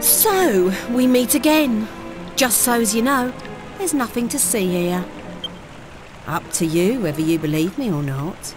So, we meet again. Just so as you know, there's nothing to see here. Up to you whether you believe me or not.